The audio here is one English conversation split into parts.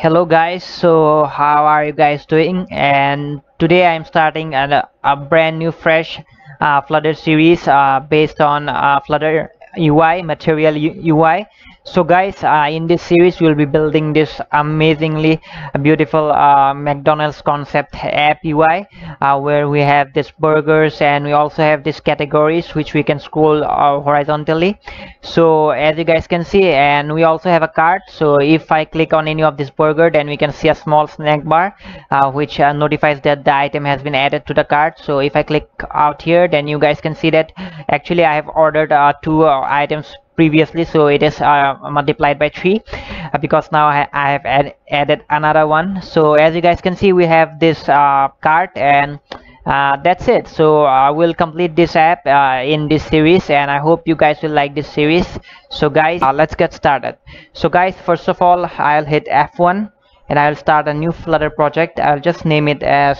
hello guys. So how are you guys doing? And today i'm starting a, a brand new fresh uh, flutter series uh, based on uh, flutter ui material ui so guys uh, in this series we'll be building this amazingly beautiful uh, mcdonald's concept app ui uh, where we have this burgers and we also have these categories which we can scroll uh, horizontally. So as you guys can see and we also have a cart. So if i click on any of this burger then we can see a small snack bar uh, which uh, notifies that the item has been added to the cart. So if i click out here then you guys can see that actually i have ordered two items previously so it is uh, multiplied by 3 uh, because now I, I have add, added another one. So as you guys can see we have this uh, cart and uh, that's it. So I will complete this app uh, in this series and I hope you guys will like this series. So guys let's get started. So guys first of all I'll hit F1 and I'll start a new flutter project. I'll just name it as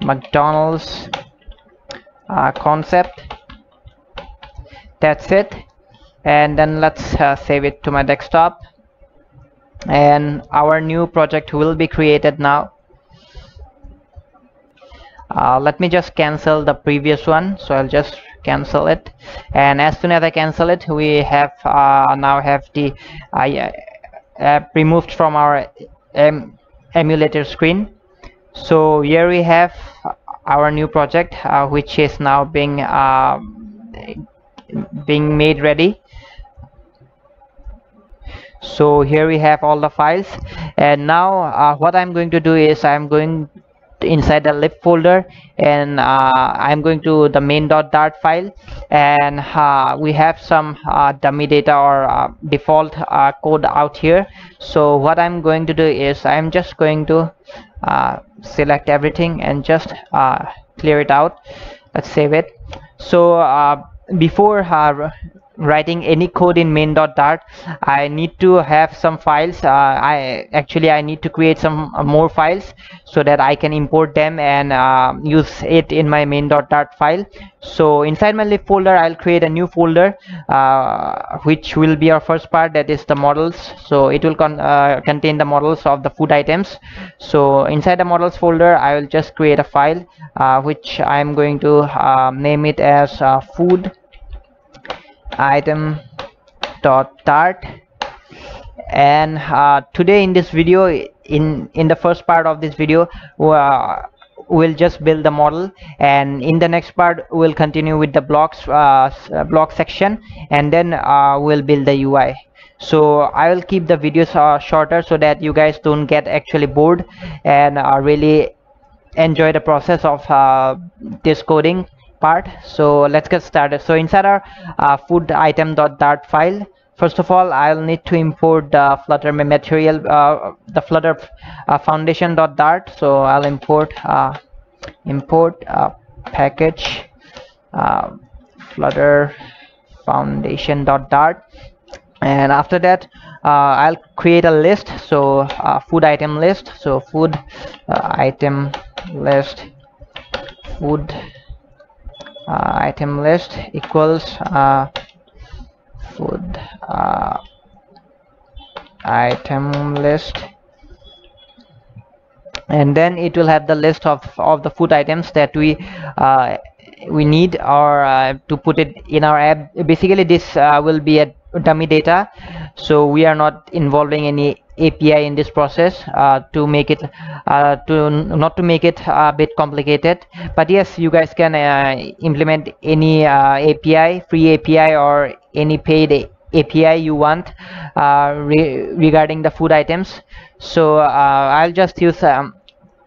McDonald's concept. That's it and then let's uh, save it to my desktop. And our new project will be created now. Uh, let me just cancel the previous one so I'll just cancel it. And as soon as I cancel it we have uh, now have the uh, app removed from our em emulator screen. So here we have our new project uh, which is now being uh, being made ready so here we have all the files. And now uh, what I'm going to do is I'm going inside the lib folder and uh, I'm going to the main.dart file. And uh, we have some uh, dummy data or uh, default uh, code out here. So what I'm going to do is I'm just going to select everything and just clear it out. Let's save it. So before writing any code in main.dart I need to have some files. Uh, I actually I need to create some uh, more files so that I can import them and uh, use it in my main.dart file. So inside my lib folder I'll create a new folder uh, which will be our first part that is the models. So it will con uh, contain the models of the food items. So inside the models folder I will just create a file uh, which I'm going to name it as food item dot dart. And uh, today in this video in in the first part of this video uh, we'll just build the model. And in the next part we'll continue with the BLoCs uh, uh BLoC section. And then uh, we'll build the UI so I will keep the videos uh, shorter so that you guys don't get actually bored and uh, really enjoy the process of this coding part. So let's get started. So inside our uh, food item dot dart file first of all I'll need to import the flutter material uh, the flutter uh, foundation dot dart. So I'll import uh, import uh, package uh, flutter foundation dot dart. And after that I'll create a list. So food item list. So food item list food uh, item list equals uh, food uh, item list. And then it will have the list of of the food items that we uh, we need or uh, to put it in our app. Basically this uh, will be a dummy data. So we are not involving any API in this process uh, to make it uh, to not to make it a bit complicated. But yes you guys can uh, implement any uh, API free API or any paid API you want uh, re regarding the food items. So uh, I'll just use um,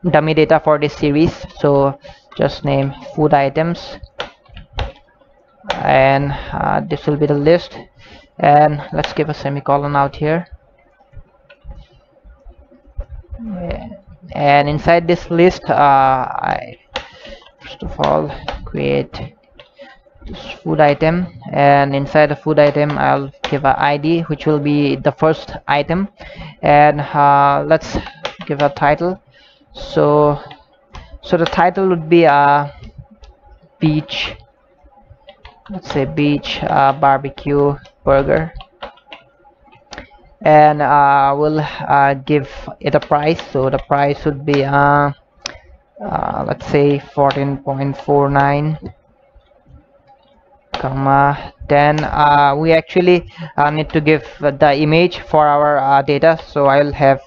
dummy data for this series. So just name food items. And this will be the list. And let's give a semicolon out here and inside this list uh, I first of all create this food item. And inside the food item I'll give a ID which will be the first item. And uh, let's give a title. So so the title would be a uh, beach let's say beach uh, barbecue burger and uh, we'll uh, give it a price. So the price would be uh, uh let's say 14.49 comma then uh, we actually uh, need to give the image for our data. So I'll have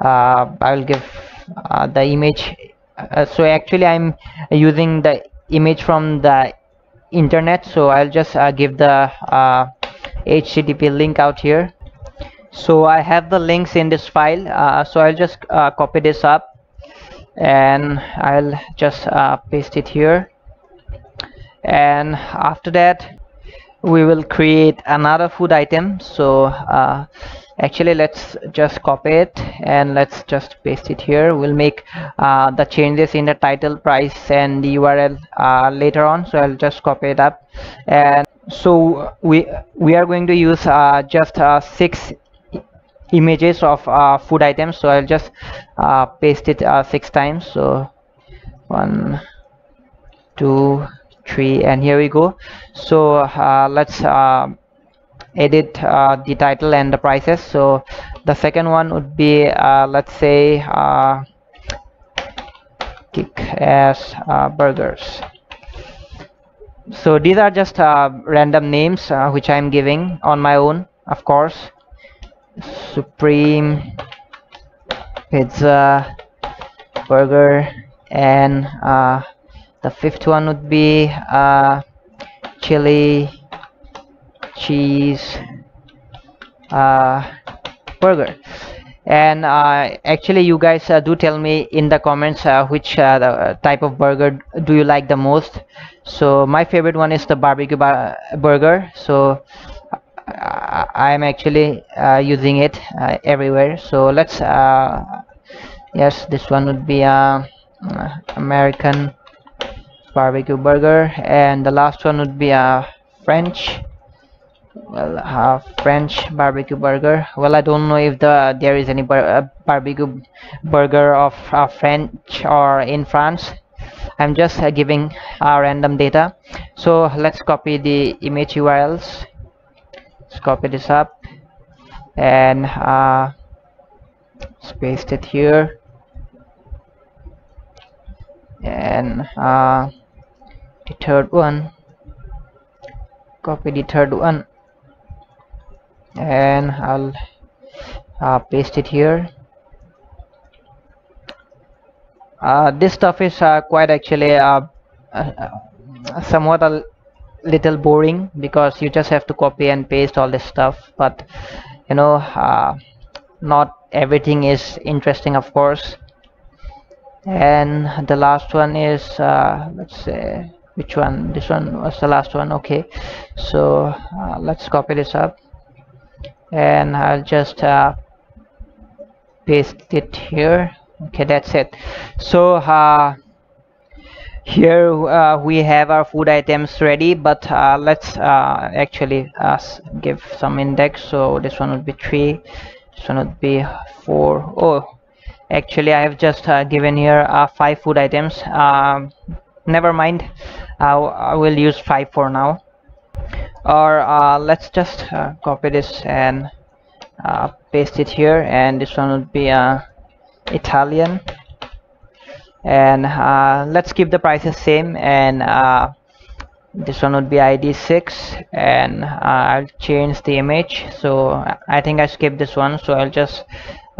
I'll give the image. So actually I'm using the image from the internet. So I'll just give the HTTP link out here so I have the links in this file. Uh, so I'll just uh, copy this up and I'll just uh, paste it here. And after that we will create another food item. So uh, actually let's just copy it and let's just paste it here. We'll make uh, the changes in the title price and the URL uh, later on. So I'll just copy it up. And so we we are going to use just six images of uh, food items. So I'll just uh, paste it uh, six times. So one two three and here we go. So uh, let's uh, edit uh, the title and the prices. So the second one would be let's say kick ass burgers. So these are just random names which I'm giving on my own of course supreme pizza burger and uh, the fifth one would be uh, chili cheese uh, burger. And uh, actually you guys uh, do tell me in the comments uh, which type of burger do you like the most. So my favorite one is the barbecue burger. So I'm actually uh, using it uh, everywhere. So let's uh, yes this one would be a American barbecue burger. And the last one would be a French well a French barbecue burger. Well I don't know if the there is any bar barbecue burger of French or in France. I'm just uh, giving uh, random data. So let's copy the image URLs let's copy this up. And uh, paste it here. And uh, the third one. Copy the third one. And I'll uh, paste it here. Uh, this stuff is uh, quite actually uh, uh, somewhat little boring because you just have to copy and paste all this stuff. But you know uh, not everything is interesting of course. And the last one is uh, let's say which one? This one was the last one. Okay. So uh, let's copy this up. And I'll just uh, paste it here. Okay that's it. So uh, here uh, we have our food items ready but uh, let's uh, actually uh, give some index. So this one would be 3 this one would be 4 oh actually I have just uh, given here uh, 5 food items. Um, never mind. I will use 5 for now. Or let's just copy this and paste it here. And this one would be Italian and uh, let's keep the prices same and uh, this one would be id 6 and uh, I'll change the image. So I think I skipped this one so I'll just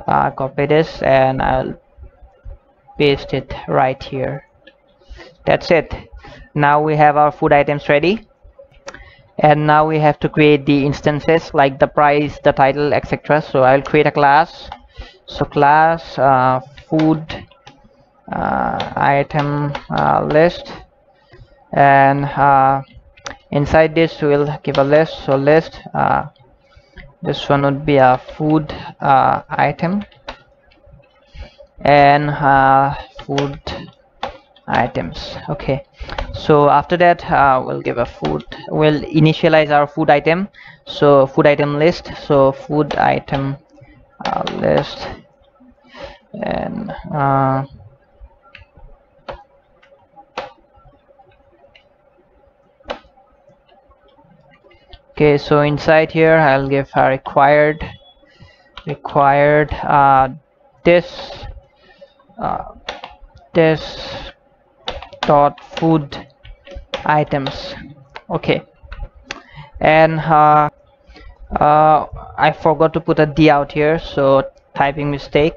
uh, copy this and I'll paste it right here. That's it. Now we have our food items ready. And now we have to create the instances like the price the title etc so I'll create a class. So class uh, food item uh, list. And uh, inside this we'll give a list. So list this one would be a food item. And food items. Okay. So after that uh, we'll give a food we'll initialize our food item. So food item list. So food item uh, list. And uh, okay so inside here I'll give a required required uh, this uh, this dot food items. Okay. And uh, uh, I forgot to put a D out here so typing mistake.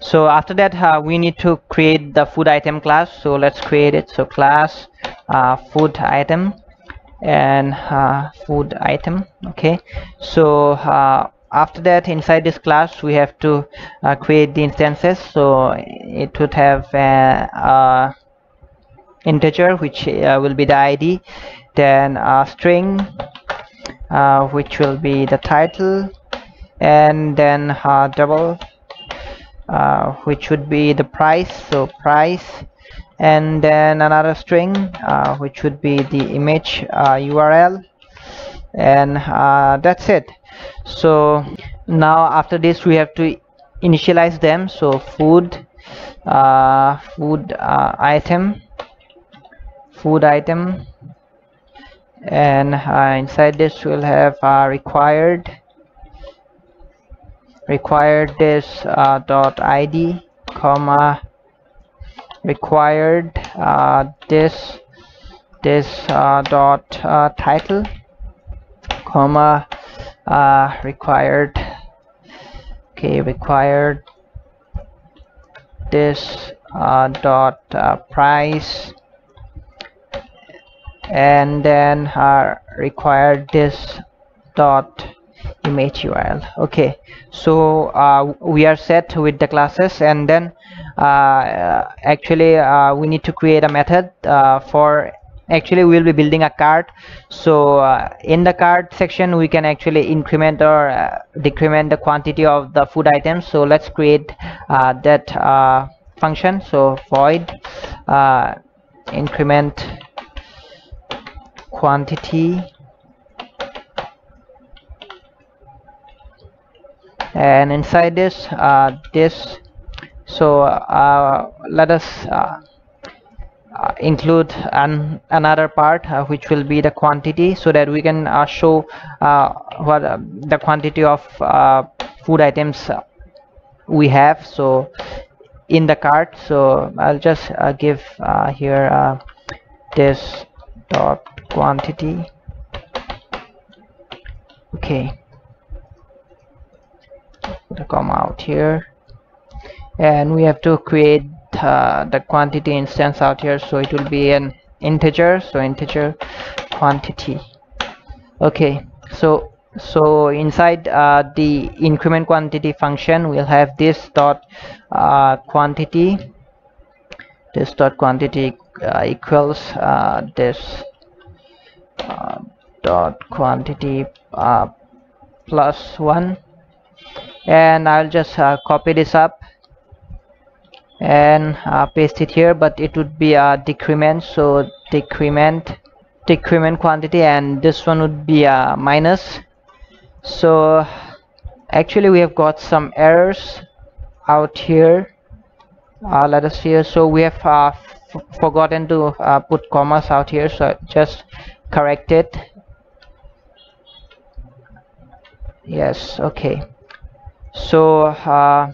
So after that uh, we need to create the food item class. So let's create it. So class uh, food item and uh, food item okay? So uh, after that inside this class we have to uh, create the instances. So it would have a, integer which uh, will be the id then a string uh, which will be the title and then uh, double uh, which would be the price. So price and then another string uh, which would be the image URL uh, and uh, that's it. So now after this we have to initialize them. So food food item food item. And uh, inside this we'll have uh, required required this uh, dot id comma required uh, this this uh, dot uh, title comma required okay required this dot price and then uh, this dot image URL okay. So uh, we are set with the classes and then uh, actually uh, we need to create a method uh, for actually we'll be building a cart so uh, in the cart section we can actually increment or decrement the quantity of the food items. So let's create that function. So void increment quantity and inside this uh, this so uh, let us uh, uh include an another part uh, which will be the quantity so that we can uh, show what the quantity of food items we have. So in the cart so I'll just give here this dot quantity. Okay. Put a comma out here and we have to create uh, the quantity instance out here. So it will be an integer. So integer quantity. Okay. So so inside uh, the increment quantity function we'll have this dot uh, quantity. This dot quantity uh, equals uh, this dot quantity uh, plus one. And I'll just uh, copy this up and uh, paste it here but it would be a decrement so decrement decrement quantity and this one would be a minus. So actually we have got some errors out here. Uh, let us see so we have uh, forgotten to uh, put commas out here so just correct it. Yes okay. So uh,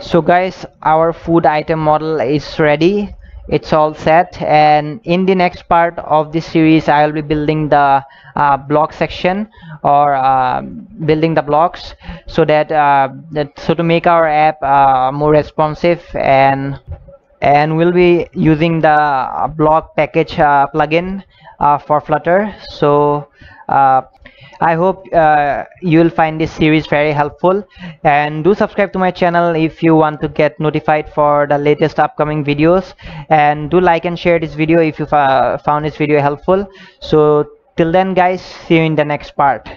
so guys our food item model is ready. It's all set. And in the next part of this series I'll be building the uh, BLoC section or uh, building the BLoCs so that, uh, that so to make our app uh, more responsive and and we'll be using the BLoC package uh, plugin uh, for flutter. So uh, I hope uh, you will find this series very helpful. And do subscribe to my channel if you want to get notified for the latest upcoming videos. And do like and share this video if you found this video helpful. So till then guys see you in the next part